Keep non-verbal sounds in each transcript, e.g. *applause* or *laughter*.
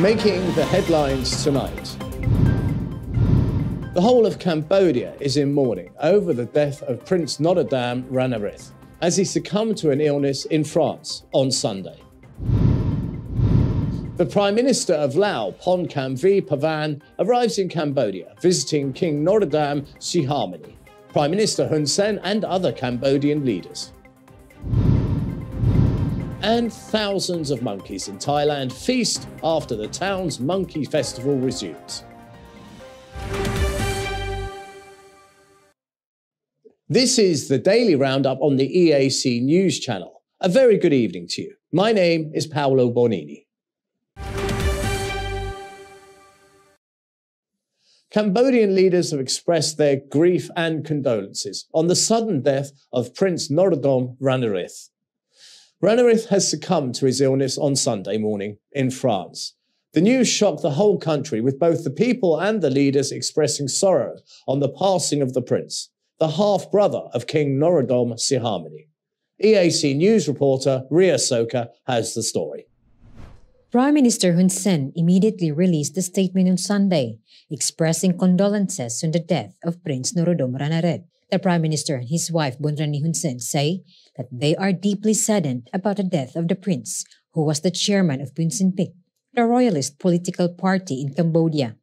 Making the headlines tonight. The whole of Cambodia is in mourning over the death of Prince Norodom Ranariddh as he succumbed to an illness in France on Sunday. The Prime Minister of Laos, Phankham Viphavanh, arrives in Cambodia, visiting King Norodom Sihamoni, Prime Minister Hun Sen, and other Cambodian leaders. And thousands of monkeys in Thailand feast after the town's monkey festival resumes. This is the daily roundup on the EAC News channel. A very good evening to you. My name is Paolo Bonini. Cambodian leaders have expressed their grief and condolences on the sudden death of Prince Norodom Ranariddh. Ranariddh has succumbed to his illness on Sunday morning in France. The news shocked the whole country, with both the people and the leaders expressing sorrow on the passing of the prince, the half brother of King Norodom Sihamoni. EAC News reporter Ria Soka has the story. Prime Minister Hun Sen immediately released a statement on Sunday expressing condolences on the death of Prince Norodom Ranariddh. The Prime Minister and his wife Bunrani Hun Sen say that they are deeply saddened about the death of the prince, who was the chairman of FUNCINPEC, the royalist political party in Cambodia.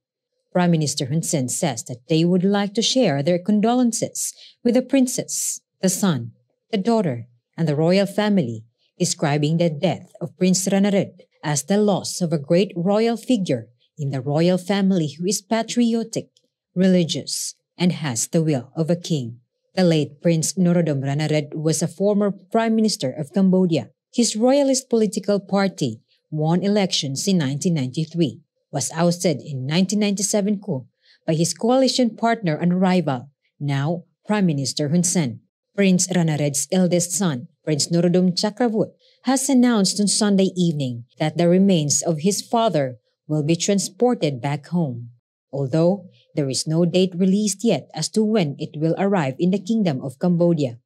Prime Minister Hun Sen says that they would like to share their condolences with the princess, the son, the daughter, and the royal family, describing the death of Prince Ranariddh as the loss of a great royal figure in the royal family who is patriotic, religious, and has the will of a king. The late Prince Norodom Ranariddh was a former prime minister of Cambodia. His royalist political party won elections in 1993, was ousted in 1997 coup by his coalition partner and rival, now Prime Minister Hun Sen. Prince Ranariddh's eldest son, Prince Norodom Chakravuth, has announced on Sunday evening that the remains of his father will be transported back home, although there is no date released yet as to when it will arrive in the Kingdom of Cambodia.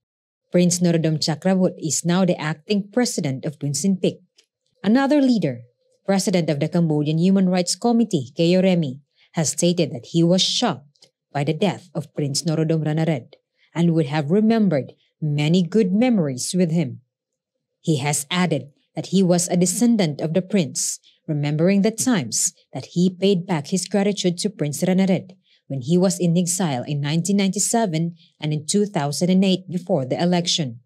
Prince Norodom Chakravuth is now the acting president of FUNCINPEC. Another leader, president of the Cambodian Human Rights Committee, Keo Remy, has stated that he was shocked by the death of Prince Norodom Ranariddh and would have remembered many good memories with him. He has added that he was a descendant of the prince remembering the times that he paid back his gratitude to Prince Ranariddh when he was in exile in 1997 and in 2008 before the election.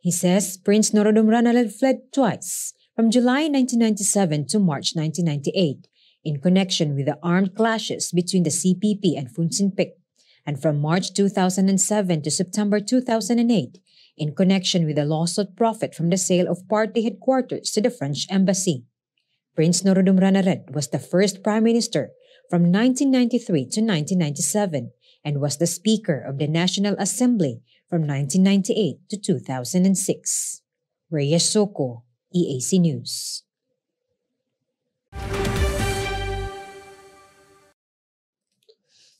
He says Prince Norodom Ranariddh fled twice, from July 1997 to March 1998, in connection with the armed clashes between the CPP and FUNCINPEC, and from March 2007 to September 2008, in connection with the lawsuit profit from the sale of party headquarters to the French embassy. Prince Norodom Ranariddh was the first prime minister from 1993 to 1997 and was the Speaker of the National Assembly from 1998 to 2006. Reyes Soko, EAC News.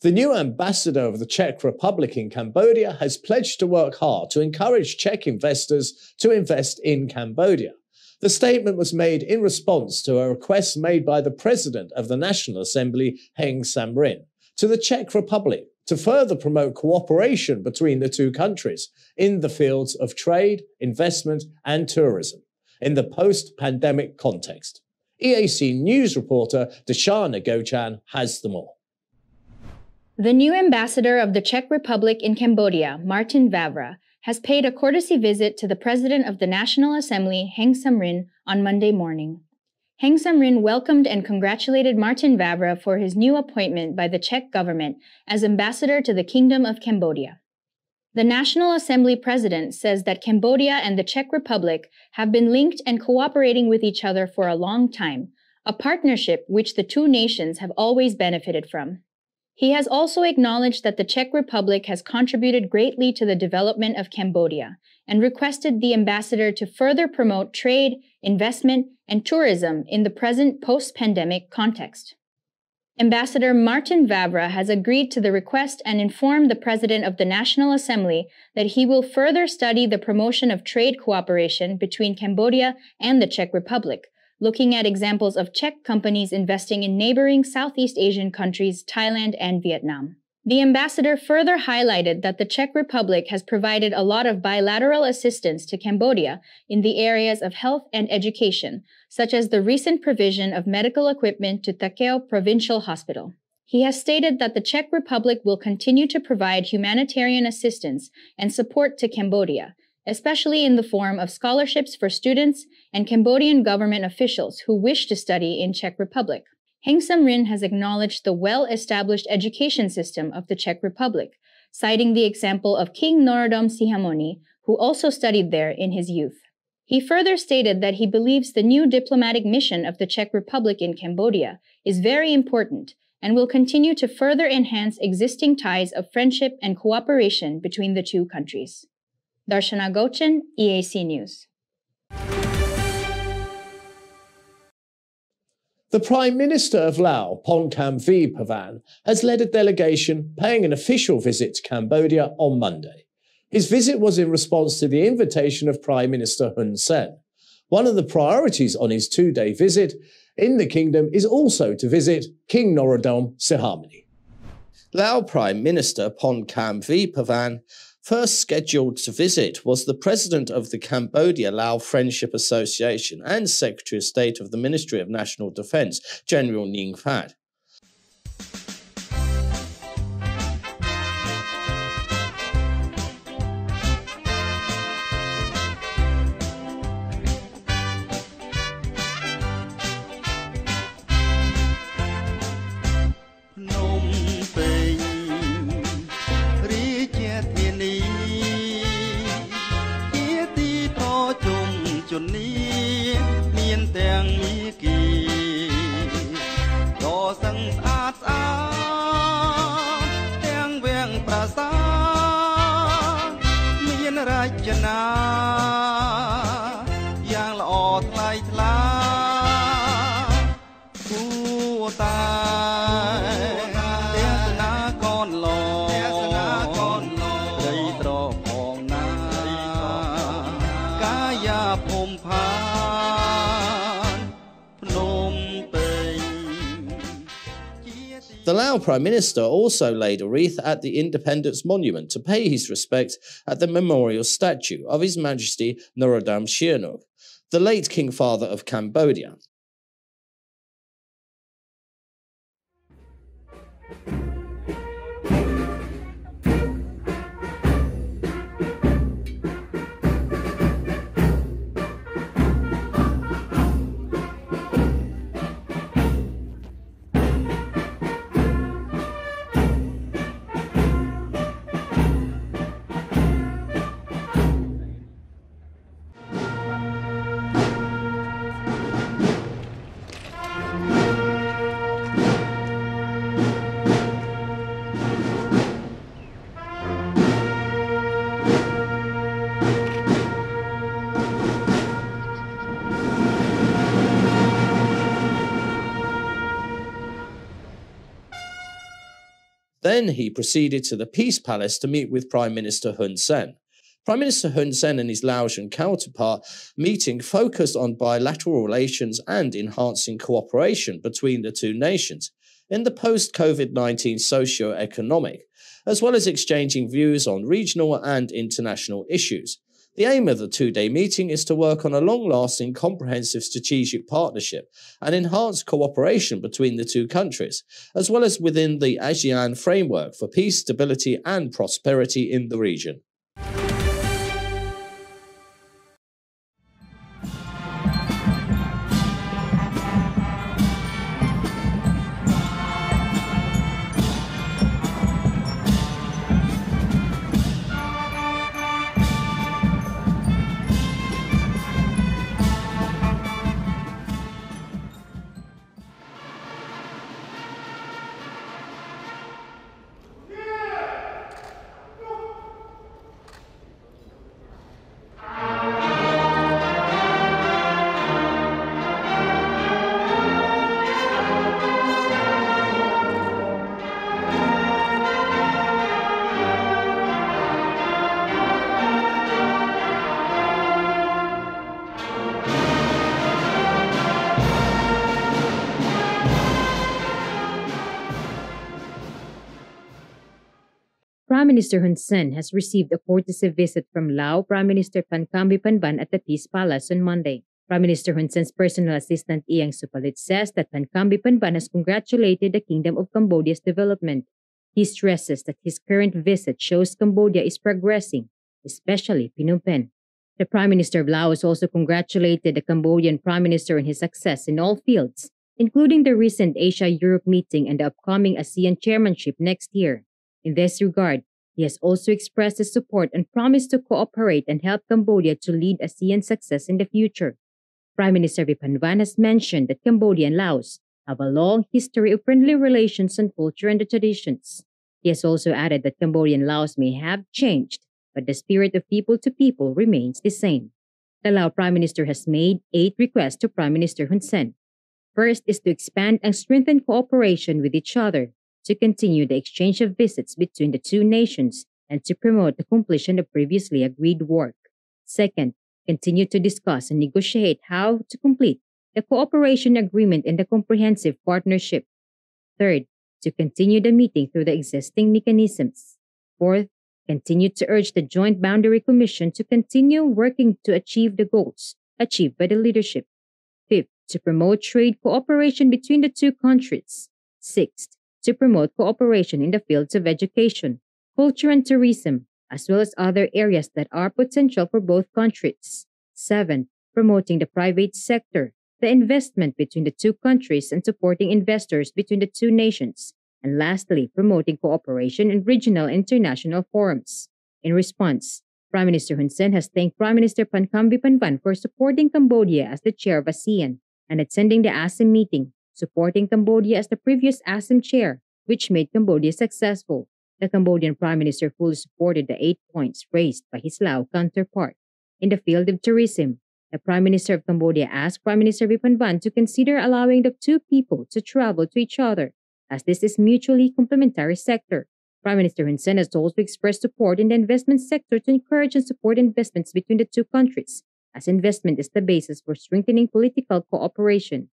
The new ambassador of the Czech Republic in Cambodia has pledged to work hard to encourage Czech investors to invest in Cambodia. The statement was made in response to a request made by the President of the National Assembly, Heng Samrin, to the Czech Republic to further promote cooperation between the two countries in the fields of trade, investment, and tourism in the post pandemic context. EAC News reporter Darshana Gochan has them all. The new ambassador of the Czech Republic in Cambodia, Martin Vavra, has paid a courtesy visit to the President of the National Assembly, Heng Samrin, on Monday morning. Heng Samrin welcomed and congratulated Martin Vavra for his new appointment by the Czech government as ambassador to the Kingdom of Cambodia. The National Assembly president says that Cambodia and the Czech Republic have been linked and cooperating with each other for a long time, a partnership which the two nations have always benefited from. He has also acknowledged that the Czech Republic has contributed greatly to the development of Cambodia and requested the ambassador to further promote trade, investment, and tourism in the present post pandemic context. Ambassador Martin Vavra has agreed to the request and informed the President of the National Assembly that he will further study the promotion of trade cooperation between Cambodia and the Czech Republic, looking at examples of Czech companies investing in neighboring Southeast Asian countries, Thailand and Vietnam. The ambassador further highlighted that the Czech Republic has provided a lot of bilateral assistance to Cambodia in the areas of health and education, such as the recent provision of medical equipment to Takeo Provincial Hospital. He has stated that the Czech Republic will continue to provide humanitarian assistance and support to Cambodia, especially in the form of scholarships for students and Cambodian government officials who wish to study in Czech Republic. Heng Samrin has acknowledged the well-established education system of the Czech Republic, citing the example of King Norodom Sihamoni, who also studied there in his youth. He further stated that he believes the new diplomatic mission of the Czech Republic in Cambodia is very important and will continue to further enhance existing ties of friendship and cooperation between the two countries. Darshana Gochan, EAC News. The Prime Minister of Laos, Phankham Viphavanh, has led a delegation paying an official visit to Cambodia on Monday. His visit was in response to the invitation of Prime Minister Hun Sen. One of the priorities on his two-day visit in the kingdom is also to visit King Norodom Sihamoni. Lao Prime Minister Phankham Viphavanh first scheduled to visit was the president of the Cambodia Lao Friendship Association and Secretary of State of the Ministry of National Defense, General Neang Phat. Prime Minister also laid a wreath at the Independence Monument to pay his respect at the memorial statue of His Majesty Norodom Sihanouk, the late King Father of Cambodia. Then he proceeded to the Peace Palace to meet with Prime Minister Hun Sen. Prime Minister Hun Sen and his Laotian counterpart meeting focused on bilateral relations and enhancing cooperation between the two nations in the post-COVID-19 socio-economic, as well as exchanging views on regional and international issues. The aim of the two-day meeting is to work on a long-lasting comprehensive strategic partnership and enhance cooperation between the two countries, as well as within the ASEAN framework for peace, stability and prosperity in the region. Minister Hun Sen has received a courtesy visit from Lao Prime Minister Phankham Viphavanh at the Peace Palace on Monday. Prime Minister Hun Sen's personal assistant Eang Sophalleth says that Phankham Viphavanh has congratulated the Kingdom of Cambodia's development. He stresses that his current visit shows Cambodia is progressing, especially Phnom Penh. The Prime Minister of Laos also congratulated the Cambodian Prime Minister on his success in all fields, including the recent Asia Europe meeting and the upcoming ASEAN chairmanship next year. In this regard, he has also expressed his support and promised to cooperate and help Cambodia to lead ASEAN success in the future. Prime Minister Viphavanh has mentioned that Cambodia and Laos have a long history of friendly relations on culture and traditions. He has also added that Cambodia and Laos may have changed, but the spirit of people to people remains the same. The Lao Prime Minister has made eight requests to Prime Minister Hun Sen. First is to expand and strengthen cooperation with each other, to continue the exchange of visits between the two nations, and to promote the completion of previously agreed work. Second, continue to discuss and negotiate how to complete the cooperation agreement and the comprehensive partnership. Third, to continue the meeting through the existing mechanisms. Fourth, continue to urge the Joint Boundary Commission to continue working to achieve the goals achieved by the leadership. Fifth, to promote trade cooperation between the two countries. Sixth, to promote cooperation in the fields of education, culture, and tourism, as well as other areas that are potential for both countries. 7. Promoting the private sector, the investment between the two countries, and supporting investors between the two nations. And lastly, promoting cooperation in regional and international forums. In response, Prime Minister Hun Sen has thanked Prime Minister Phankham Viphavanh for supporting Cambodia as the chair of ASEAN and attending the ASEAN meeting, supporting Cambodia as the previous ASEM chair, which made Cambodia successful. The Cambodian Prime Minister fully supported the eight points raised by his Lao counterpart. In the field of tourism, the Prime Minister of Cambodia asked Prime Minister Viphavanh to consider allowing the two people to travel to each other, as this is mutually complementary sector. Prime Minister Hun Sen has also expressed support in the investment sector to encourage and support investments between the two countries, as investment is the basis for strengthening political cooperation.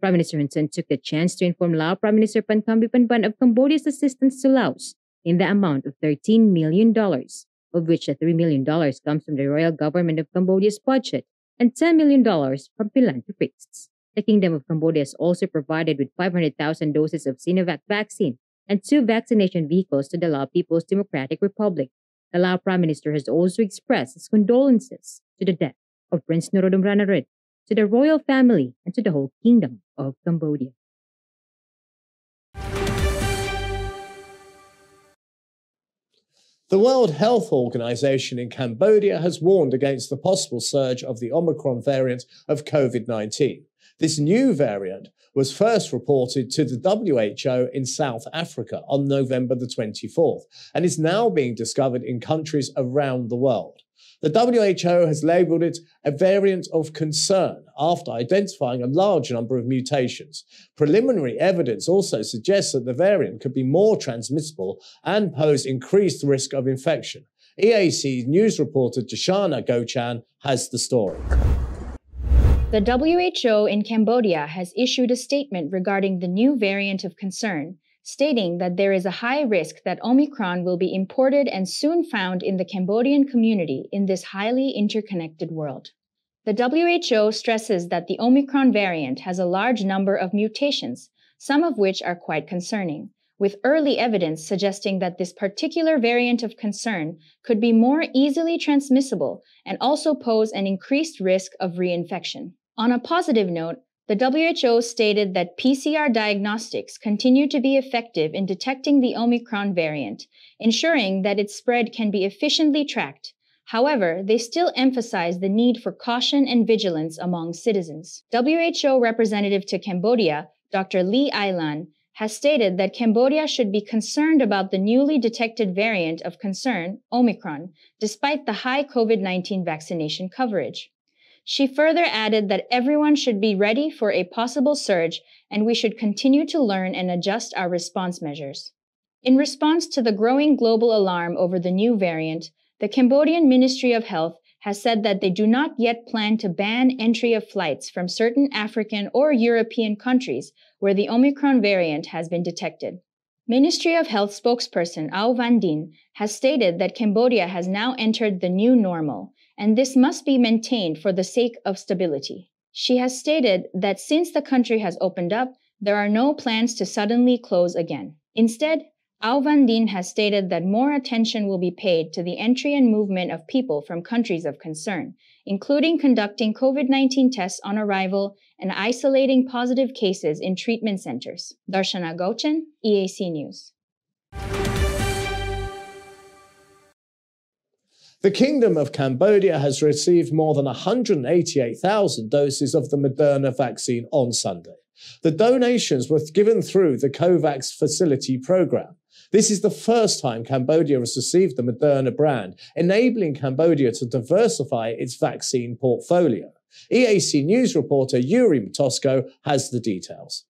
Prime Minister Hun Sen took the chance to inform Lao Prime Minister Phankham Viphavanh of Cambodia's assistance to Laos in the amount of $13 million, of which the $3 million comes from the royal government of Cambodia's budget and $10 million from philanthropists. The Kingdom of Cambodia is also provided with 500,000 doses of Sinovac vaccine and two vaccination vehicles to the Lao People's Democratic Republic. The Lao Prime Minister has also expressed his condolences to the death of Prince Norodom Ranariddh, to the royal family, and to the whole Kingdom of Cambodia. The World Health Organization in Cambodia has warned against the possible surge of the Omicron variant of COVID 19. This new variant was first reported to the WHO in South Africa on November the 24th and is now being discovered in countries around the world. The WHO has labeled it a variant of concern after identifying a large number of mutations. Preliminary evidence also suggests that the variant could be more transmissible and pose increased risk of infection. EAC news reporter Darshana Gochan has the story. The WHO in Cambodia has issued a statement regarding the new variant of concern stating that there is a high risk that Omicron will be imported and soon found in the Cambodian community in this highly interconnected world. The WHO stresses that the Omicron variant has a large number of mutations, some of which are quite concerning, with early evidence suggesting that this particular variant of concern could be more easily transmissible and also pose an increased risk of reinfection. On a positive note, the WHO stated that PCR diagnostics continue to be effective in detecting the Omicron variant, ensuring that its spread can be efficiently tracked. However, they still emphasize the need for caution and vigilance among citizens. WHO representative to Cambodia, Dr. Li Ailan, has stated that Cambodia should be concerned about the newly detected variant of concern, Omicron, despite the high COVID 19 vaccination coverage. She further added that everyone should be ready for a possible surge and we should continue to learn and adjust our response measures. In response to the growing global alarm over the new variant, the Cambodian Ministry of Health has said that they do not yet plan to ban entry of flights from certain African or European countries where the Omicron variant has been detected. Ministry of Health spokesperson Au Van has stated that Cambodia has now entered the new normal, and this must be maintained for the sake of stability. She has stated that since the country has opened up, there are no plans to suddenly close again. Instead, Or Vandine has stated that more attention will be paid to the entry and movement of people from countries of concern, including conducting COVID 19 tests on arrival and isolating positive cases in treatment centers. Darshana Gochan, EAC News. The Kingdom of Cambodia has received more than 188,000 doses of the Moderna vaccine on Sunday. The donations were given through the COVAX facility program. This is the first time Cambodia has received the Moderna brand, enabling Cambodia to diversify its vaccine portfolio. EAC News reporter Yuri Matosko has the details.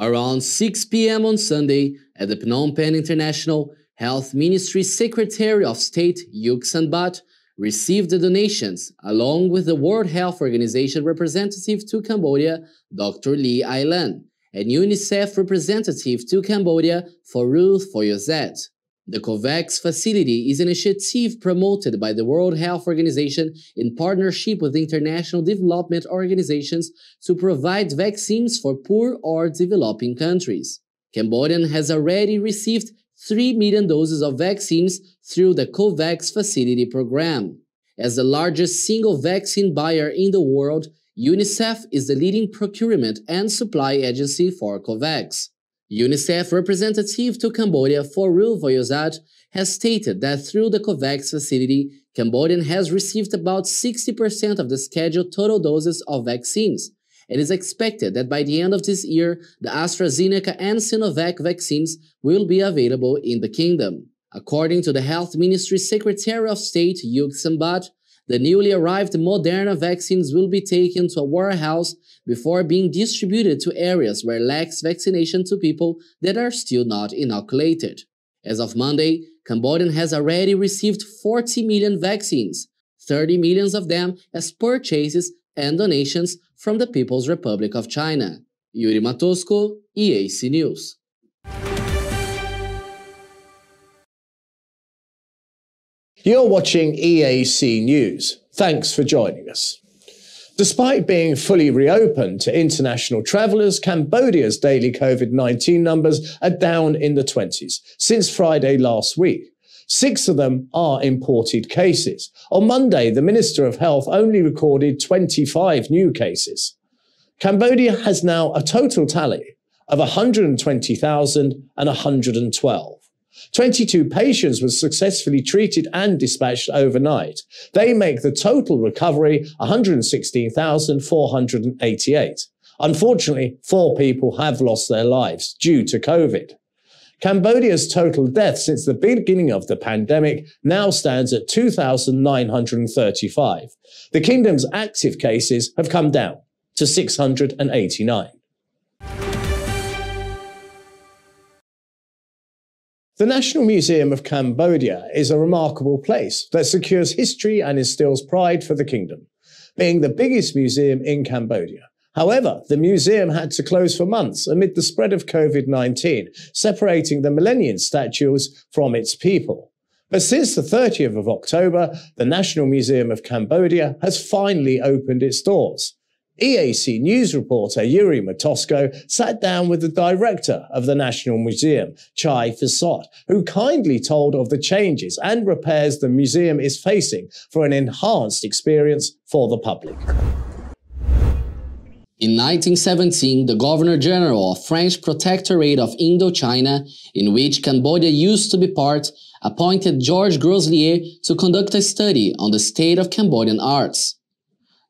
Around 6 p.m. on Sunday, at the Phnom Penh International Health Ministry Secretary of State Yok Sambath received the donations, along with the World Health Organization representative to Cambodia, Dr. Li Ailan and UNICEF representative to Cambodia Foroogh Foyouzat. The COVAX facility is an initiative promoted by the World Health Organization in partnership with international development organizations to provide vaccines for poor or developing countries. Cambodia has already received 3 million doses of vaccines through the COVAX facility program. As the largest single vaccine buyer in the world, UNICEF is the leading procurement and supply agency for COVAX. UNICEF representative to Cambodia Foroogh Foyouzat has stated that through the COVAX facility, Cambodia has received about 60% of the scheduled total doses of vaccines. It is expected that by the end of this year, the AstraZeneca and Sinovac vaccines will be available in the kingdom. According to the Health Ministry Secretary of State Yok Sambath, the newly arrived Moderna vaccines will be taken to a warehouse before being distributed to areas where lacks vaccination to people that are still not inoculated. As of Monday, Cambodia has already received 40 million vaccines, 30 millions of them as purchases and donations from the People's Republic of China. Yuri Matosko, EAC News. You're watching EAC News. Thanks for joining us. Despite being fully reopened to international travellers, Cambodia's daily COVID 19 numbers are down in the 20s since Friday last week. Six of them are imported cases. On Monday, the Minister of Health only recorded 25 new cases. Cambodia has now a total tally of 120,112. 22 patients were successfully treated and dispatched overnight. They make the total recovery 116,488. Unfortunately, four people have lost their lives due to COVID. Cambodia's total deaths since the beginning of the pandemic now stands at 2,935. The kingdom's active cases have come down to 689. The National Museum of Cambodia is a remarkable place that secures history and instills pride for the kingdom, being the biggest museum in Cambodia. However, the museum had to close for months amid the spread of COVID 19, separating the Millennium statues from its people. But since the 30th of October, the National Museum of Cambodia has finally opened its doors. EAC News reporter Yuri Matosko sat down with the director of the National Museum, Chhay Visoth, who kindly told of the changes and repairs the museum is facing for an enhanced experience for the public. In 1917, the Governor General of French Protectorate of Indochina, in which Cambodia used to be part, appointed George Groslier to conduct a study on the state of Cambodian arts.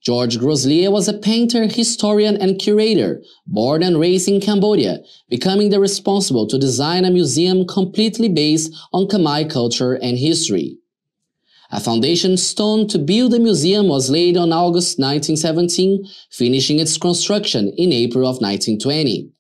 George Groslier was a painter, historian, and curator, born and raised in Cambodia, becoming the responsible to design a museum completely based on Khmer culture and history. A foundation stone to build the museum was laid on August 1917, finishing its construction in April of 1920.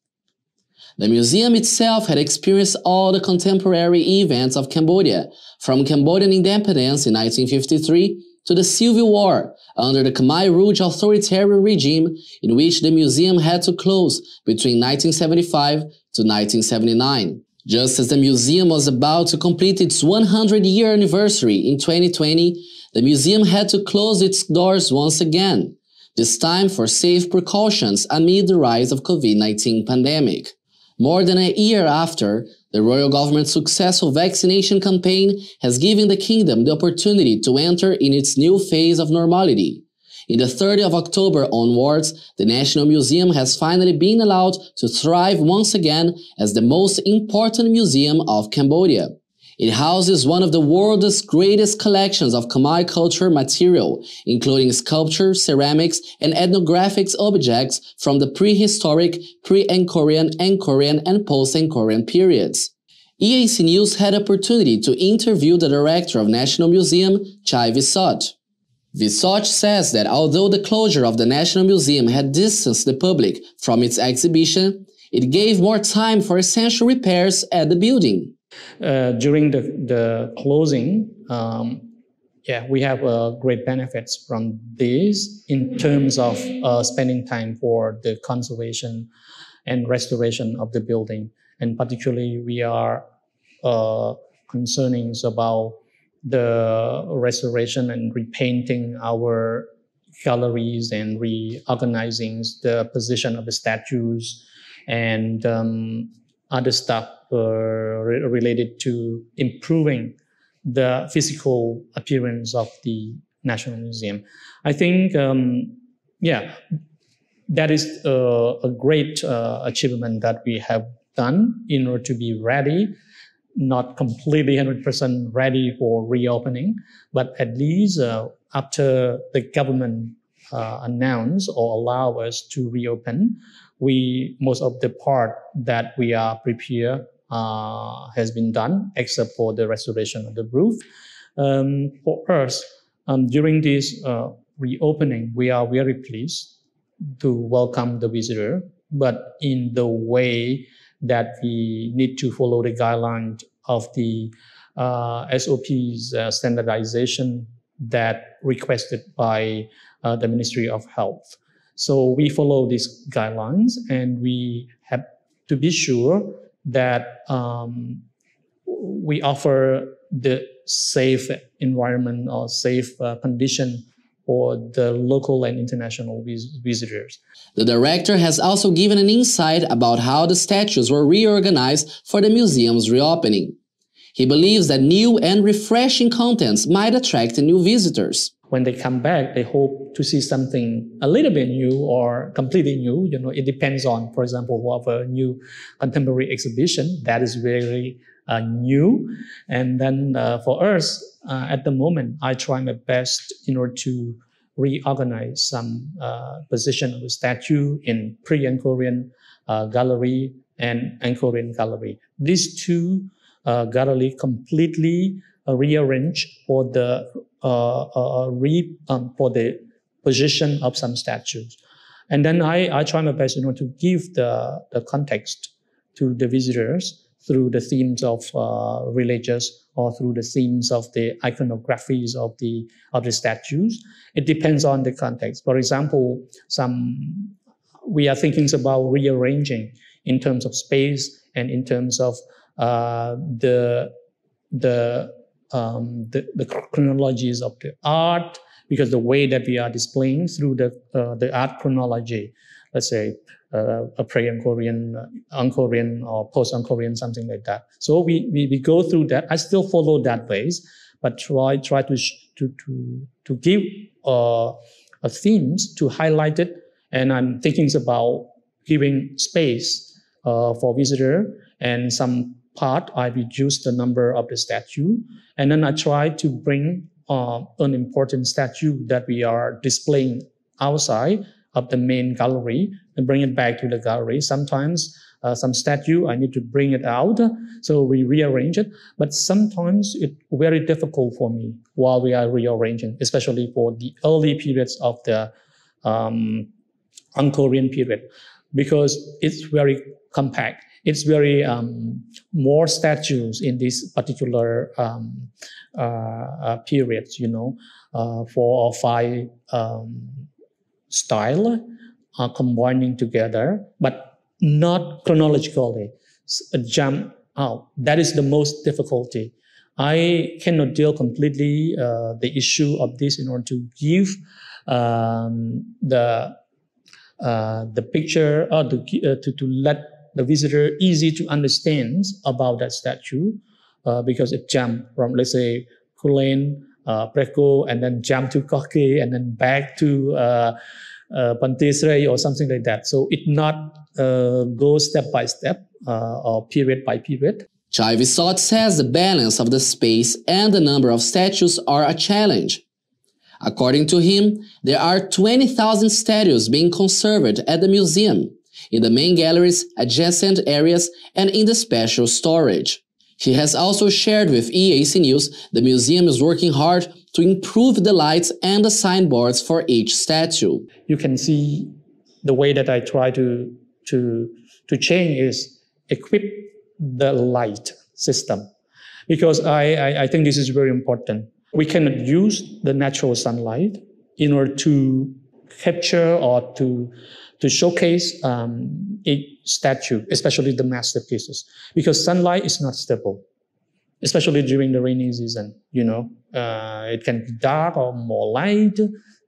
The museum itself had experienced all the contemporary events of Cambodia, from Cambodian independence in 1953 to the Civil War under the Khmer Rouge authoritarian regime in which the museum had to close between 1975 to 1979. Just as the museum was about to complete its 100 year anniversary in 2020, the museum had to close its doors once again, this time for safe precautions amid the rise of COVID-19 pandemic. More than a year after, the royal government's successful vaccination campaign has given the kingdom the opportunity to enter in its new phase of normality. In the 30th of October onwards, the National Museum has finally been allowed to thrive once again as the most important museum of Cambodia. It houses one of the world's greatest collections of Khmer culture material, including sculpture, ceramics, and ethnographic objects from the prehistoric, pre-Angkorian, Angkorian, and post-Angkorian periods. EAC News had opportunity to interview the director of National Museum, Chhay Visoth. Visoth says that although the closure of the National Museum had distanced the public from its exhibition, it gave more time for essential repairs at the building. Uh, during the, the closing, um, yeah, we have uh, great benefits from this in terms of uh, spending time for the conservation and restoration of the building. And particularly, we are uh, concerning about the restoration and repainting our galleries and reorganizing the position of the statues and um, other stuff uh, re related to improving the physical appearance of the National Museum. I think, um, yeah, that is uh, a great uh, achievement that we have done in order to be ready, not completely 100% ready for reopening, but at least uh, after the government uh, announce or allow us to reopen, we most of the part that we are prepared uh, has been done, except for the restoration of the roof. Um, for us, um, during this uh, reopening, we are very pleased to welcome the visitor, but in the way that we need to follow the guidelines of the uh, SOPs uh, standardization that requested by uh, the Ministry of Health. So we follow these guidelines and we have to be sure that um, we offer the safe environment or safe uh, condition for the local and international vis visitors. The director has also given an insight about how the statues were reorganized for the museum's reopening. He believes that new and refreshing contents might attract new visitors when they come back, they hope to see something a little bit new or completely new. You know, it depends on, for example, of a new contemporary exhibition that is very uh, new. And then uh, for us, uh, at the moment, I try my best in order to reorganize some uh, position of the statue in pre-Angkorian uh, gallery and Angkorian gallery. These two uh, gallery completely rearrange for the uh, uh, uh, re, um, for the position of some statues. And then I, I try my best you know, to give the, the context to the visitors through the themes of religious or through the themes of the iconographies of the of the statues. It depends on the context. For example, some we are thinking about rearranging in terms of space and in terms of uh, the the um, the, the chronologies of the art because the way that we are displaying through the uh, the art chronology, let's say uh, a pre-Angkorian, uh, Angkorian or post-Angkorian, something like that. So we, we we go through that. I still follow that ways, but try try to to to to give uh, a themes to highlight it. And I'm thinking about giving space uh, for visitor and some part, I reduce the number of the statue. And then I try to bring uh, an important statue that we are displaying outside of the main gallery and bring it back to the gallery. Sometimes uh, some statue, I need to bring it out. So we rearrange it. But sometimes it's very difficult for me while we are rearranging, especially for the early periods of the um, Angkorian period, because it's very compact it's very um, more statues in this particular um, uh, uh, period, you know, uh, four or five um, style are combining together, but not chronologically. A jump out. That is the most difficulty. I cannot deal completely uh, the issue of this in order to give um, the uh, the picture or to, uh, to, to let the visitor easy to understand about that statue uh, because it jumped from let's say Kulen, uh, Preah Ko, and then jump to Koh Ker, and then back to uh, uh, or something like that. So it not uh, go step by step uh, or period by period. Chhay Visoth says the balance of the space and the number of statues are a challenge. According to him, there are 20,000 statues being conserved at the museum, in the main galleries, adjacent areas, and in the special storage. He has also shared with EAC News the museum is working hard to improve the lights and the signboards for each statue. You can see the way that I try to, to, to change is equip the light system because I, I, I think this is very important. We cannot use the natural sunlight in order to capture or to to showcase um, a statue, especially the masterpieces, because sunlight is not stable, especially during the rainy season. You know, uh, it can be dark or more light,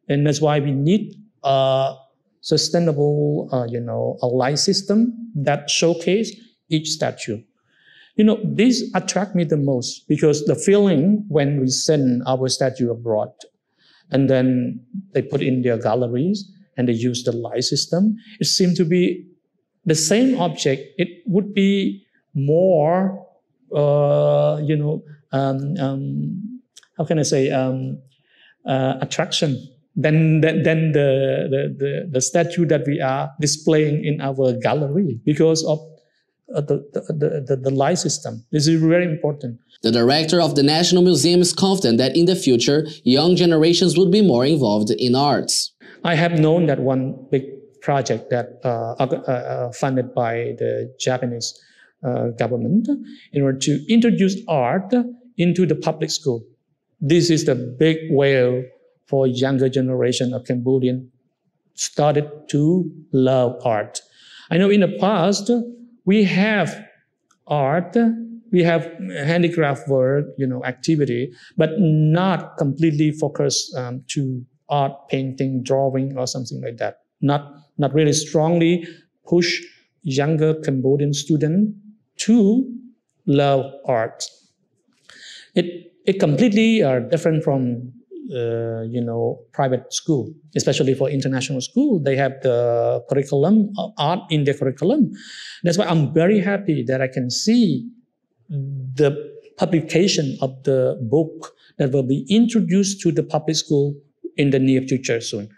and that's why we need a sustainable, uh, you know, a light system that showcase each statue. You know, this attract me the most because the feeling when we send our statue abroad, and then they put in their galleries and they use the light system, it seemed to be the same object. It would be more, uh, you know, um, um, how can I say, um, uh, attraction than, than, than the, the, the, the statue that we are displaying in our gallery because of uh, the, the, the, the light system. This is very important. The director of the National Museum is confident that in the future, young generations will be more involved in arts. I have known that one big project that uh, uh, uh, funded by the Japanese uh, government in order to introduce art into the public school. This is the big wave for younger generation of Cambodian started to love art. I know in the past we have art, we have handicraft work, you know, activity, but not completely focused um, to art, painting, drawing, or something like that. Not, not really strongly push younger Cambodian students to love art. It, it completely are different from uh, you know private school, especially for international school. They have the curriculum art in their curriculum. That's why I'm very happy that I can see the publication of the book that will be introduced to the public school in the near future soon.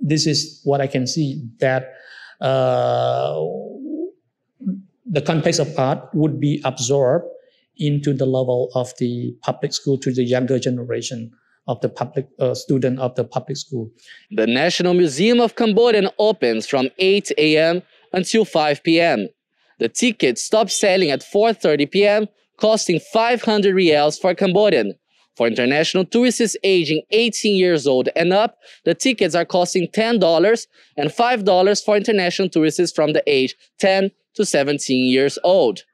This is what I can see that uh, the context of art would be absorbed into the level of the public school to the younger generation of the public uh, student of the public school. The National Museum of Cambodia opens from 8 a.m. until 5 p.m. The tickets stop selling at 4.30 p.m., costing 500 rials for Cambodian. For international tourists aging 18 years old and up, the tickets are costing $10 and $5 for international tourists from the age 10 to 17 years old.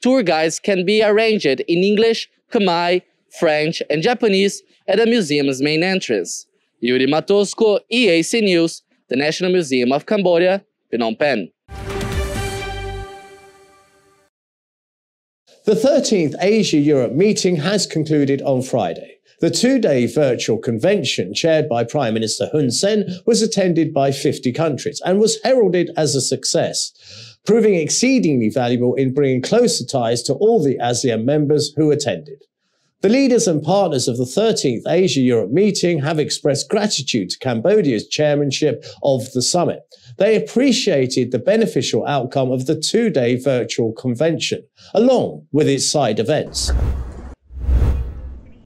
Tour guides can be arranged in English, Khmer, French, and Japanese at the museum's main entrance. Yuri Matosko, EAC News, the National Museum of Cambodia, Phnom Penh. The 13th Asia Europe meeting has concluded on Friday. The two day virtual convention, chaired by Prime Minister Hun Sen, was attended by 50 countries and was heralded as a success, proving exceedingly valuable in bringing closer ties to all the ASEAN members who attended. The leaders and partners of the 13th Asia Europe meeting have expressed gratitude to Cambodia's chairmanship of the summit. They appreciated the beneficial outcome of the two day virtual convention, along with its side events.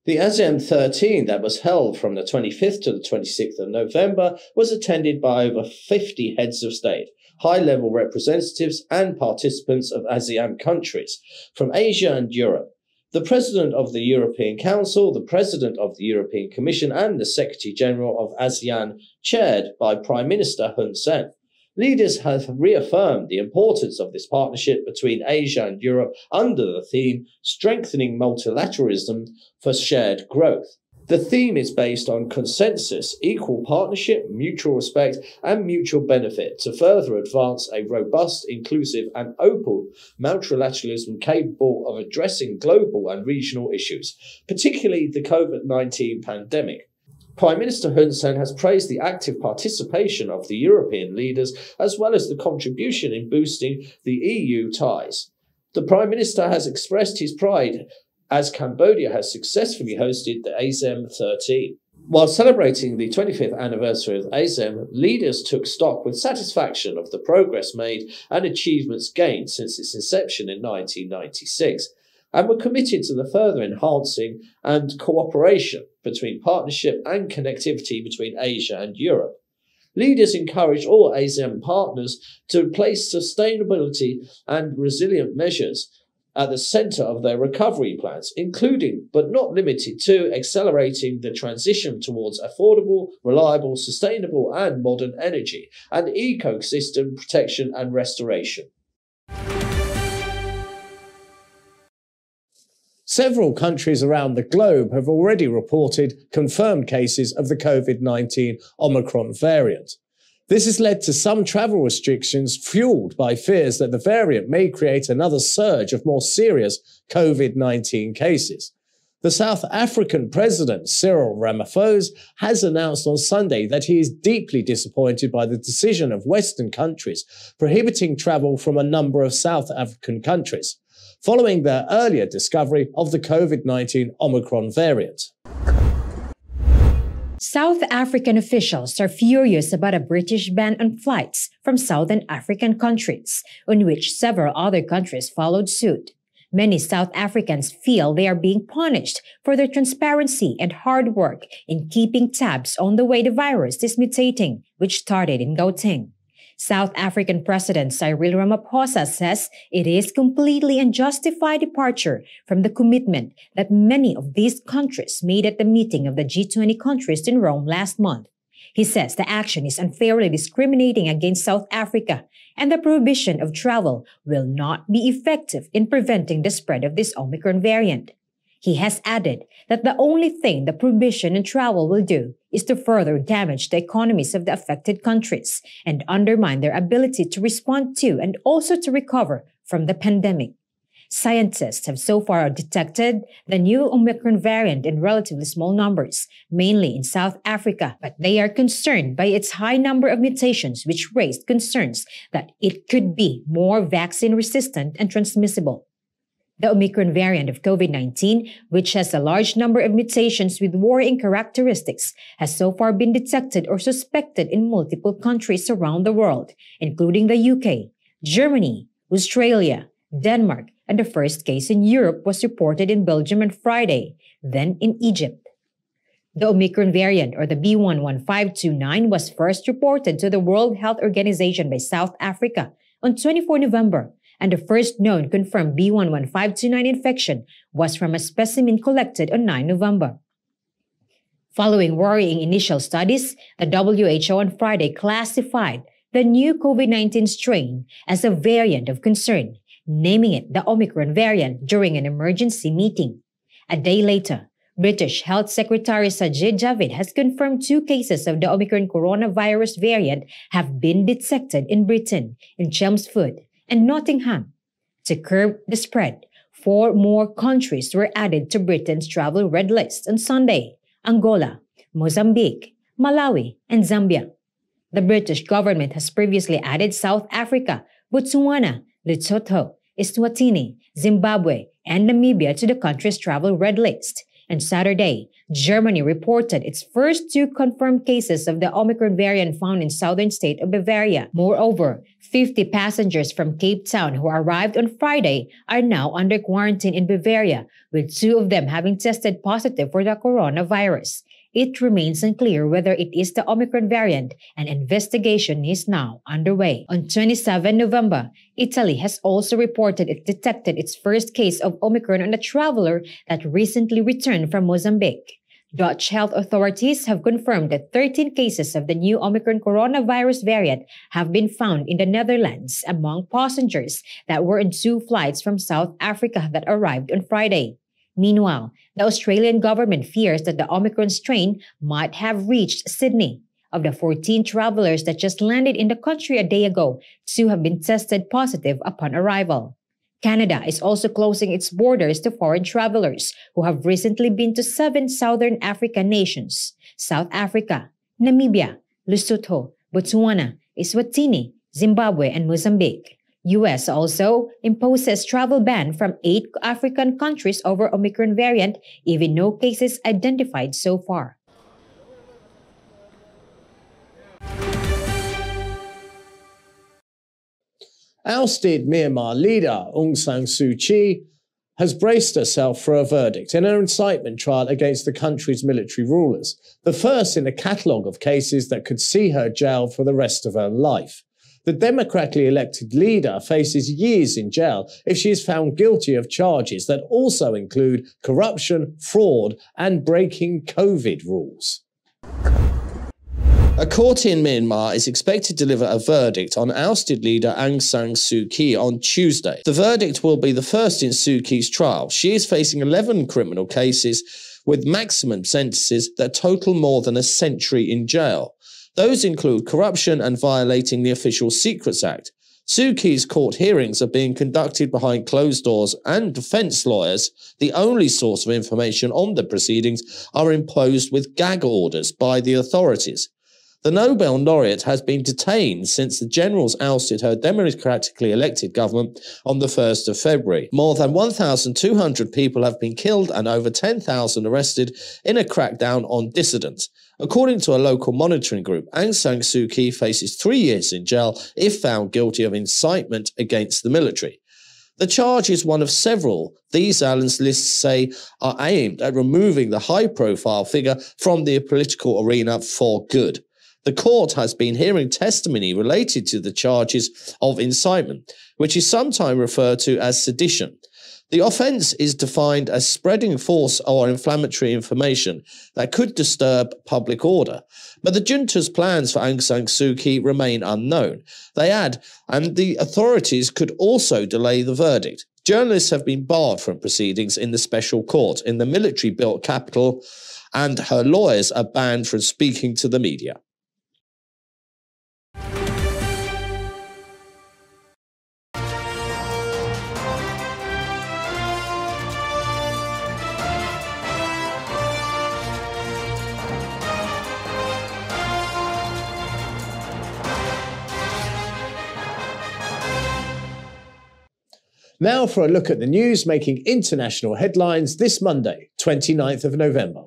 The ASEAN 13 that was held from the 25th to the 26th of November was attended by over 50 heads of state, high level representatives, and participants of ASEAN countries from Asia and Europe. The President of the European Council, the President of the European Commission, and the Secretary General of ASEAN, chaired by Prime Minister Hun Sen. Leaders have reaffirmed the importance of this partnership between Asia and Europe under the theme Strengthening Multilateralism for Shared Growth. The theme is based on consensus, equal partnership, mutual respect, and mutual benefit to further advance a robust, inclusive, and open multilateralism capable of addressing global and regional issues, particularly the COVID 19 pandemic. Prime Minister Hun Sen has praised the active participation of the European leaders as well as the contribution in boosting the EU ties. The Prime Minister has expressed his pride as Cambodia has successfully hosted the ASEM 13. While celebrating the 25th anniversary of ASEM, leaders took stock with satisfaction of the progress made and achievements gained since its inception in 1996, and were committed to the further enhancing and cooperation between partnership and connectivity between Asia and Europe. Leaders encourage all ASEM partners to place sustainability and resilient measures at the center of their recovery plans, including but not limited to accelerating the transition towards affordable, reliable, sustainable, and modern energy, and ecosystem protection and restoration. Several countries around the globe have already reported confirmed cases of the COVID 19 Omicron variant. This has led to some travel restrictions fueled by fears that the variant may create another surge of more serious COVID 19 cases. The South African president, Cyril Ramaphosa, has announced on Sunday that he is deeply disappointed by the decision of Western countries prohibiting travel from a number of South African countries, following their earlier discovery of the COVID 19 Omicron variant. South African officials are furious about a British ban on flights from Southern African countries, on which several other countries followed suit. Many South Africans feel they are being punished for their transparency and hard work in keeping tabs on the way the virus is mutating, which started in Gauteng. South African President Cyril Ramaphosa says it is completely unjustified departure from the commitment that many of these countries made at the meeting of the G20 countries in Rome last month. He says the action is unfairly discriminating against South Africa and the prohibition of travel will not be effective in preventing the spread of this Omicron variant. He has added that the only thing the prohibition in travel will do is to further damage the economies of the affected countries and undermine their ability to respond to and also to recover from the pandemic. Scientists have so far detected the new Omicron variant in relatively small numbers, mainly in South Africa, but they are concerned by its high number of mutations, which raised concerns that it could be more vaccine resistant and transmissible. The Omicron variant of COVID 19, which has a large number of mutations with worrying characteristics, has so far been detected or suspected in multiple countries around the world, including the UK, Germany, Australia, Denmark, and the first case in Europe was reported in Belgium on Friday, then in Egypt. The Omicron variant, or the B11529, was first reported to the World Health Organization by South Africa on 24 November and the first known confirmed B11529 infection was from a specimen collected on 9 November. Following worrying initial studies, the WHO on Friday classified the new COVID 19 strain as a variant of concern, naming it the Omicron variant during an emergency meeting. A day later, British Health Secretary Sajid Javid has confirmed two cases of the Omicron coronavirus variant have been detected in Britain, in Chelmsford, and Nottingham. To curb the spread, four more countries were added to Britain's travel red list on Sunday Angola, Mozambique, Malawi, and Zambia. The British government has previously added South Africa, Botswana, Lesotho, Eswatini, Zimbabwe, and Namibia to the country's travel red list. And Saturday, Germany reported its first two confirmed cases of the Omicron variant found in southern state of Bavaria. Moreover, 50 passengers from Cape Town who arrived on Friday are now under quarantine in Bavaria, with two of them having tested positive for the coronavirus. It remains unclear whether it is the Omicron variant, and investigation is now underway. On 27 November, Italy has also reported it detected its first case of Omicron on a traveler that recently returned from Mozambique. Dutch health authorities have confirmed that 13 cases of the new Omicron coronavirus variant have been found in the Netherlands among passengers that were on two flights from South Africa that arrived on Friday. Meanwhile, the Australian government fears that the Omicron strain might have reached Sydney. Of the 14 travelers that just landed in the country a day ago, two have been tested positive upon arrival. Canada is also closing its borders to foreign travelers who have recently been to seven Southern African nations South Africa, Namibia, Lesotho, Botswana, Eswatini, Zimbabwe, and Mozambique. US also imposes travel ban from eight African countries over Omicron variant, even no cases identified so far. Ousted Myanmar leader Aung San Suu Kyi has braced herself for a verdict in her incitement trial against the country's military rulers, the first in a catalogue of cases that could see her jailed for the rest of her life. The democratically elected leader faces years in jail if she is found guilty of charges that also include corruption, fraud, and breaking COVID rules. A court in Myanmar is expected to deliver a verdict on ousted leader Aung San Suu Kyi on Tuesday. The verdict will be the first in Suu Kyi's trial. She is facing 11 criminal cases with maximum sentences that total more than a century in jail. Those include corruption and violating the Official Secrets Act. Suu Kyi's court hearings are being conducted behind closed doors, and defense lawyers, the only source of information on the proceedings, are imposed with gag orders by the authorities. The Nobel laureate has been detained since the generals ousted her democratically elected government on the 1st of February. More than 1,200 people have been killed and over 10,000 arrested in a crackdown on dissidents. According to a local monitoring group, Aung San Suu Kyi faces three years in jail if found guilty of incitement against the military. The charge is one of several these analysts lists say are aimed at removing the high profile figure from the political arena for good. The court has been hearing testimony related to the charges of incitement, which is sometimes referred to as sedition. The offence is defined as spreading false or inflammatory information that could disturb public order. But the junta's plans for Aung San Suu Kyi remain unknown. They add, and the authorities could also delay the verdict. Journalists have been barred from proceedings in the special court in the military built capital, and her lawyers are banned from speaking to the media. Now for a look at the news making international headlines this Monday, 29th of November.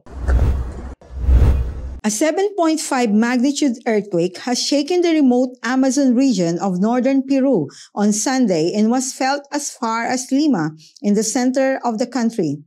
A 7.5 magnitude earthquake has shaken the remote Amazon region of northern Peru on Sunday and was felt as far as Lima in the center of the country.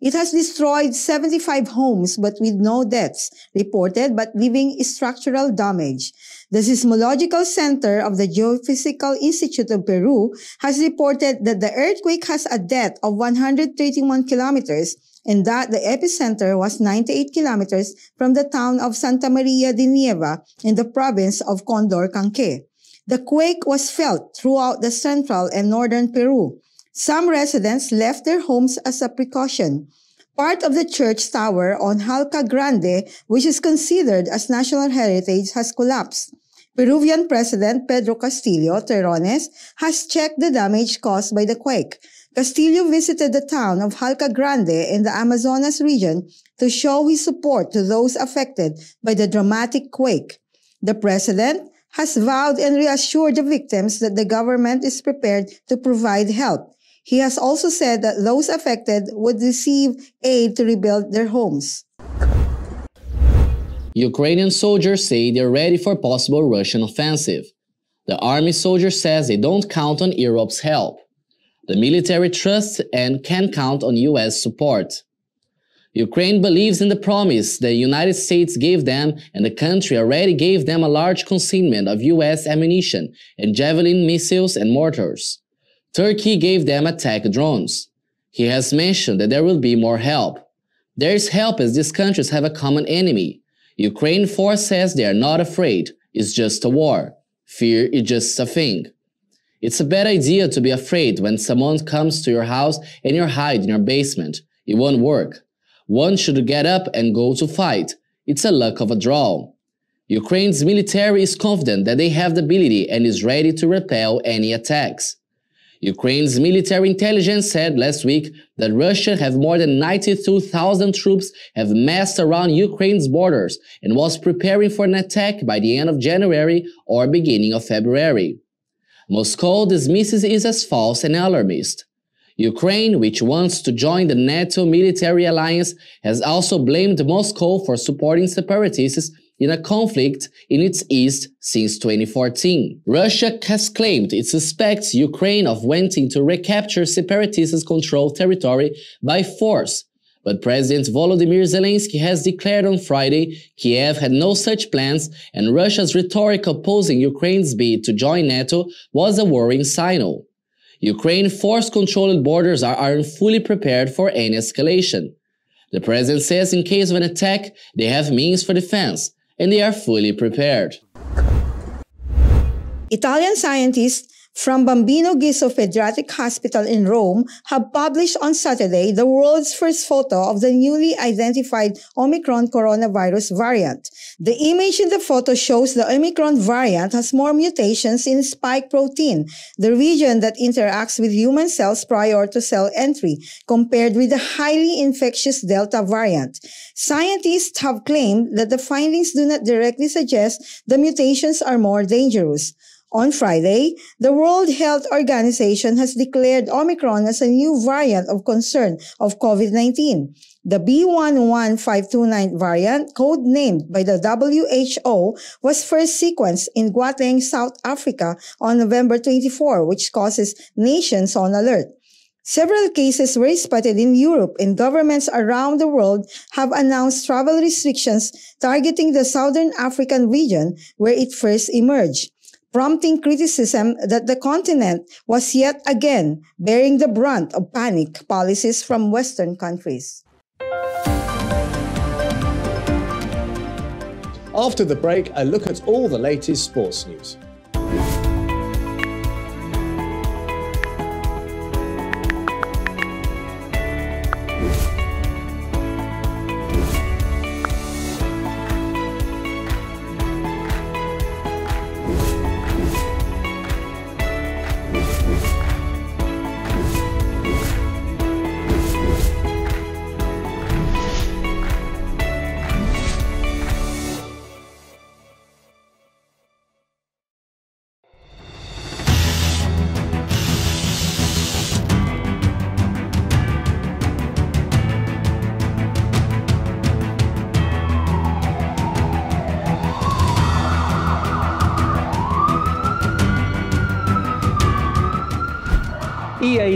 It has destroyed 75 homes, but with no deaths reported, but leaving structural damage. The Seismological Center of the Geophysical Institute of Peru has reported that the earthquake has a depth of 131 kilometers and that the epicenter was 98 kilometers from the town of Santa Maria de Nieva in the province of Condorcanqui. The quake was felt throughout the central and northern Peru. Some residents left their homes as a precaution. Part of the church tower on Jalca Grande, which is considered as national heritage, has collapsed. Peruvian President Pedro Castillo Terrones has checked the damage caused by the quake. Castillo visited the town of Jalca Grande in the Amazonas region to show his support to those affected by the dramatic quake. The president has vowed and reassured the victims that the government is prepared to provide help. He has also said that those affected would receive aid to rebuild their homes. Ukrainian soldiers say they're ready for possible Russian offensive. The army soldier says they don't count on Europe's help. The military trusts and can count on US support. Ukraine believes in the promise the United States gave them and the country already gave them a large consignment of US ammunition and Javelin missiles and mortars. Turkey gave them attack drones. He has mentioned that there will be more help. There is help as these countries have a common enemy. Ukraine force says they are not afraid. It's just a war. Fear is just a thing. It's a bad idea to be afraid when someone comes to your house and you're hide in your basement. It won't work. One should get up and go to fight. It's a luck of a draw. Ukraine's military is confident that they have the ability and is ready to repel any attacks. Ukraine's military intelligence said last week that Russia have more than 92,000 troops have massed around Ukraine's borders and was preparing for an attack by the end of January or beginning of February. Moscow dismisses it as false and alarmist. Ukraine, which wants to join the NATO military alliance, has also blamed Moscow for supporting separatists in a conflict in its east since 2014. Russia has claimed it suspects Ukraine of wanting to recapture separatists' controlled territory by force, but President Volodymyr Zelensky has declared on Friday Kiev had no such plans and Russia's rhetoric opposing Ukraine's bid to join NATO was a worrying signal. Ukraine force-controlled borders are, aren't fully prepared for any escalation. The president says in case of an attack, they have means for defense, and they are fully prepared. Italian scientists from Bambino Gesù Pediatric Hospital in Rome have published on Saturday the world's first photo of the newly identified Omicron coronavirus variant. The image in the photo shows the Omicron variant has more mutations in spike protein, the region that interacts with human cells prior to cell entry, compared with the highly infectious Delta variant. Scientists have claimed that the findings do not directly suggest the mutations are more dangerous. On Friday, the World Health Organization has declared Omicron as a new variant of concern of COVID-19. The B11529 variant, codenamed by the WHO, was first sequenced in Gauteng, South Africa on November 24, which causes nations on alert. Several cases were spotted in Europe and governments around the world have announced travel restrictions targeting the Southern African region where it first emerged prompting criticism that the continent was yet again bearing the brunt of panic policies from Western countries. After the break, a look at all the latest sports news.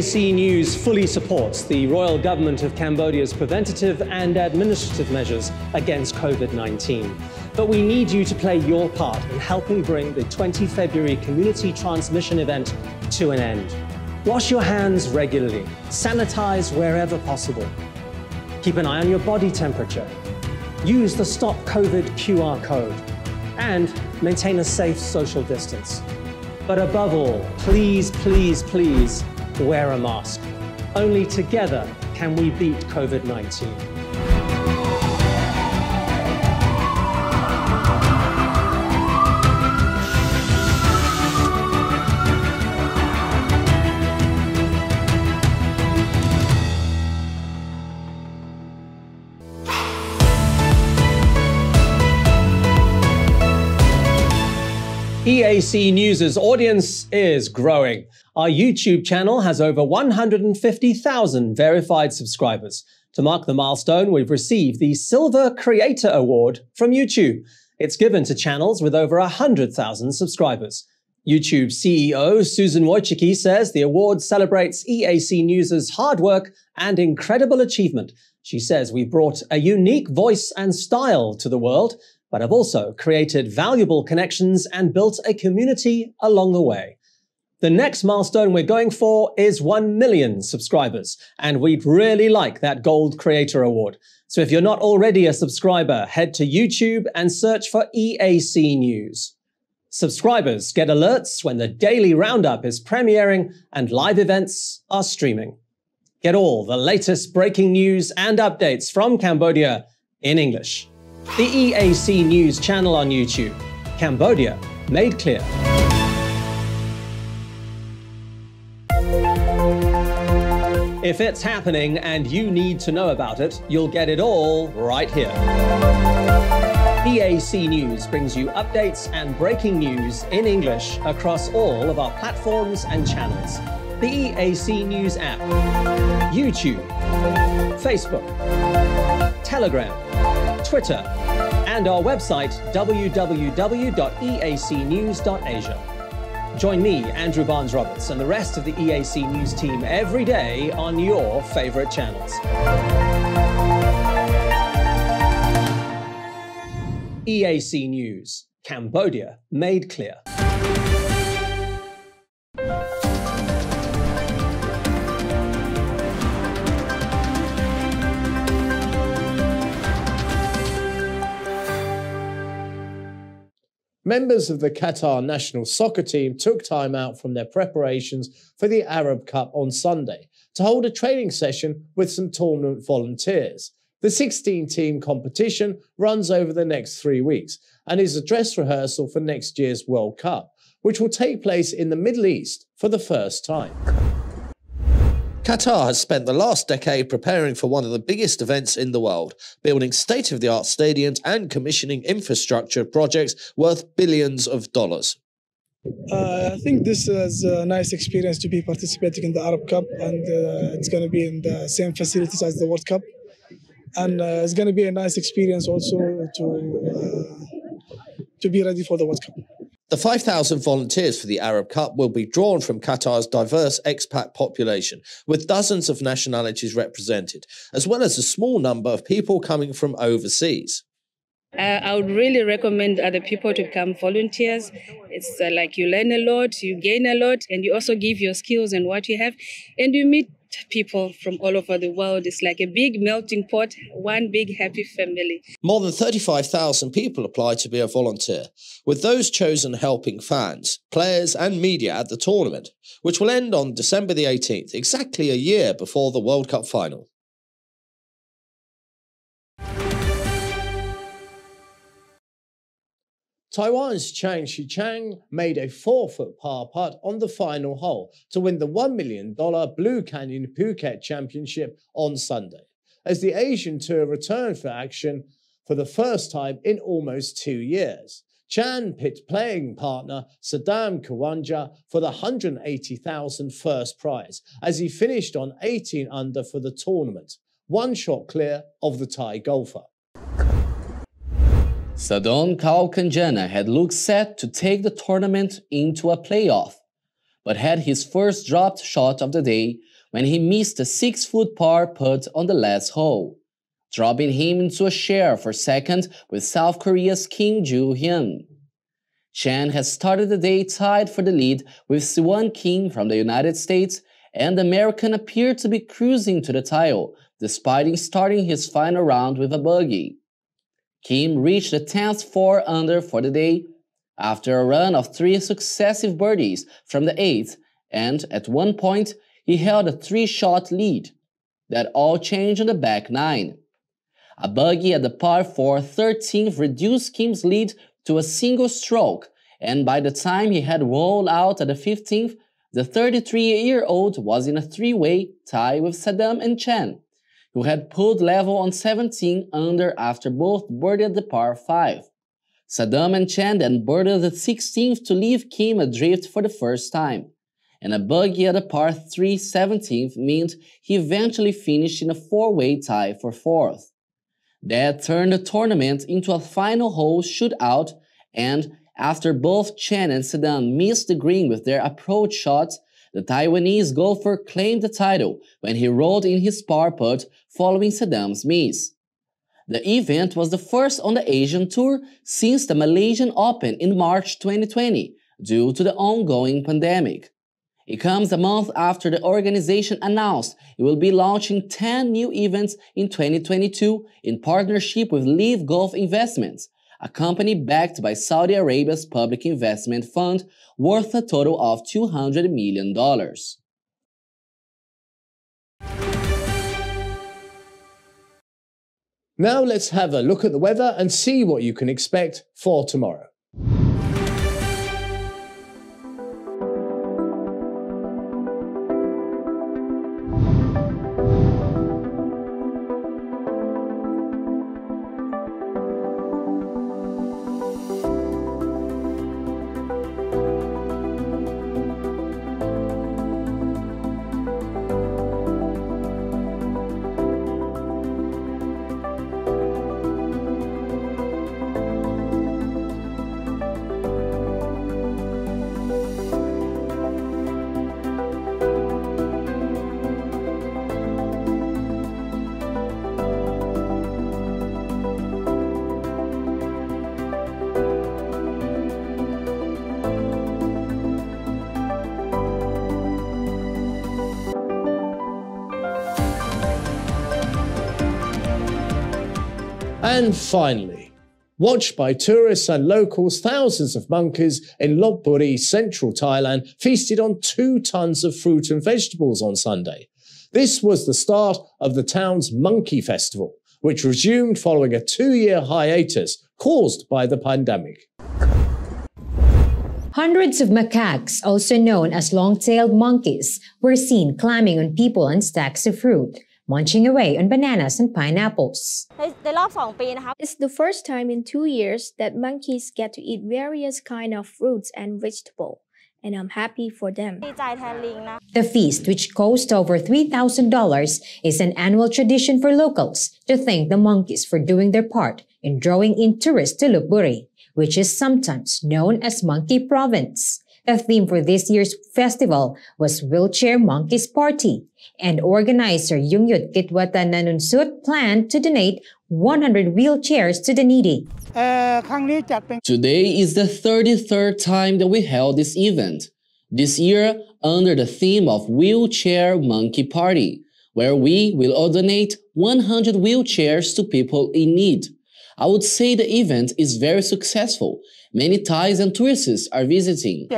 EAC News fully supports the Royal Government of Cambodia's preventative and administrative measures against COVID 19. But we need you to play your part in helping bring the 20 February community transmission event to an end. Wash your hands regularly, sanitize wherever possible. Keep an eye on your body temperature. Use the Stop COVID QR code and maintain a safe social distance. But above all, please, please, please wear a mask. Only together can we beat COVID 19. EAC News' audience is growing. Our YouTube channel has over 150,000 verified subscribers. To mark the milestone, we've received the Silver Creator Award from YouTube. It's given to channels with over 100,000 subscribers. YouTube CEO Susan Wojcicki says the award celebrates EAC News' hard work and incredible achievement. She says we brought a unique voice and style to the world but have also created valuable connections and built a community along the way. The next milestone we're going for is 1 million subscribers, and we'd really like that Gold Creator Award. So if you're not already a subscriber, head to YouTube and search for EAC News. Subscribers get alerts when the daily roundup is premiering and live events are streaming. Get all the latest breaking news and updates from Cambodia in English. The EAC News channel on YouTube. Cambodia made clear. If it's happening and you need to know about it, you'll get it all right here. EAC News brings you updates and breaking news in English across all of our platforms and channels. The EAC News app, YouTube, Facebook, Telegram, Twitter, and our website www.eacnews.asia. Join me, Andrew Barnes Roberts, and the rest of the EAC News team every day on your favorite channels. EAC News, Cambodia made clear. Members of the Qatar national soccer team took time out from their preparations for the Arab Cup on Sunday to hold a training session with some tournament volunteers. The 16 team competition runs over the next three weeks and is a dress rehearsal for next year's World Cup, which will take place in the Middle East for the first time. Qatar has spent the last decade preparing for one of the biggest events in the world, building state of the art stadiums and commissioning infrastructure projects worth billions of dollars. Uh, I think this is a nice experience to be participating in the Arab Cup, and uh, it's going to be in the same facilities as the World Cup. And uh, it's going to be a nice experience also to uh, to be ready for the World Cup. The 5,000 volunteers for the Arab Cup will be drawn from Qatar's diverse expat population, with dozens of nationalities represented, as well as a small number of people coming from overseas. Uh, I would really recommend other people to become volunteers. It's uh, like you learn a lot, you gain a lot, and you also give your skills and what you have, and you meet people from all over the world. It's like a big melting pot, one big happy family. More than 35,000 people apply to be a volunteer, with those chosen helping fans, players, and media at the tournament, which will end on December the 18th, exactly a year before the World Cup final. Taiwan's Chan Shih-chang made a four-foot par putt on the final hole to win the $1 million Blue Canyon Phuket Championship on Sunday, as the Asian Tour returned for action for the first time in almost two years. Chan picked playing partner Sadom Kaewkanjana for the 180,000 first prize as he finished on 18 under for the tournament, one shot clear of the Thai golfer. Sadom Kaewkanjana had looked set to take the tournament into a playoff, but had his first dropped shot of the day when he missed a six-foot par putt on the last hole, dropping him into a share for second with South Korea's Kim Joo-hyung. Chan has started the day tied for the lead with Sihwan Kim from the United States, and the American appeared to be cruising to the title, despite starting his final round with a bogey. Kim reached the 10th 4 under for the day after a run of three successive birdies from the 8th and at one point he held a three-shot lead. That all changed on the back 9. A bogey at the par 4 13th reduced Kim's lead to a single stroke and by the time he had rolled out at the 15th, the 33-year-old was in a three-way tie with Sadom and Chan who had pulled level on 17 under after both birdied the par 5. Sadom and Chan then birdied the 16th to leave Kim adrift for the first time, and a bogey at the par 3 17th meant he eventually finished in a four-way tie for fourth. That turned the tournament into a final hole shootout, and after both Chan and Sadom missed the green with their approach shots, the Taiwanese golfer claimed the title when he rolled in his par putt following Sadom's miss. The event was the first on the Asian Tour since the Malaysian Open in March 2020 due to the ongoing pandemic. It comes a month after the organization announced it will be launching 10 new events in 2022 in partnership with LIV Golf Investments, a company backed by Saudi Arabia's public investment fund worth a total of $200 million. Now let's have a look at the weather and see what you can expect for tomorrow. And finally, watched by tourists and locals, thousands of monkeys in Lopburi, central Thailand, feasted on two tons of fruit and vegetables on Sunday. This was the start of the town's Monkey Festival, which resumed following a two-year hiatus caused by the pandemic. Hundreds of macaques, also known as long-tailed monkeys, were seen climbing on people and stacks of fruit munching away on bananas and pineapples. It's the first time in two years that monkeys get to eat various kind of fruits and vegetables. And I'm happy for them. The feast, which cost over $3,000, is an annual tradition for locals to thank the monkeys for doing their part in drawing in tourists to Lopburi, which is sometimes known as Monkey Province. The theme for this year's festival was Wheelchair Monkeys Party, and organizer Yongyuth Kitwatananusont planned to donate 100 wheelchairs to the needy. Uh, Today is the 33rd time that we held this event. This year, under the theme of Wheelchair Monkey Party, where we will all donate 100 wheelchairs to people in need. I would say the event is very successful Many Thais and tourists are visiting.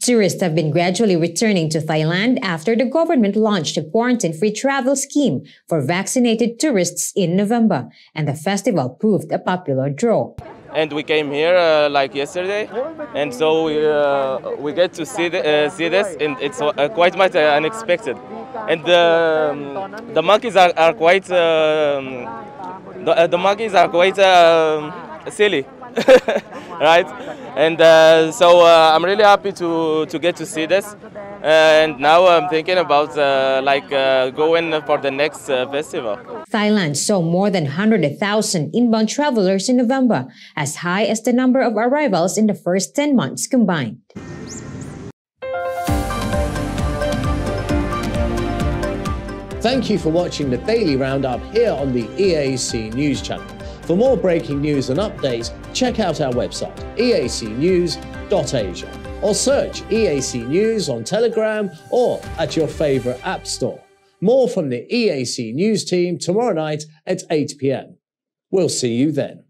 Tourists have been gradually returning to Thailand after the government launched a quarantine-free travel scheme for vaccinated tourists in November, and the festival proved a popular draw. And we came here uh, like yesterday, and so we, uh, we get to see, the, uh, see this, and it's uh, quite much uh, unexpected. And um, the monkeys are, are quite um, the, uh, the monkeys are quite um, silly. *laughs* right? And uh, so uh, I'm really happy to, to get to see this. And now I'm thinking about uh, like uh, going for the next uh, festival. Thailand saw more than 100,000 inbound travelers in November, as high as the number of arrivals in the first 10 months combined. Thank you for watching the Daily Roundup here on the EAC News channel. For more breaking news and updates, check out our website, eacnews.asia, or search EAC News on Telegram or at your favourite app store. More from the EAC News team tomorrow night at 8 pm. We'll see you then.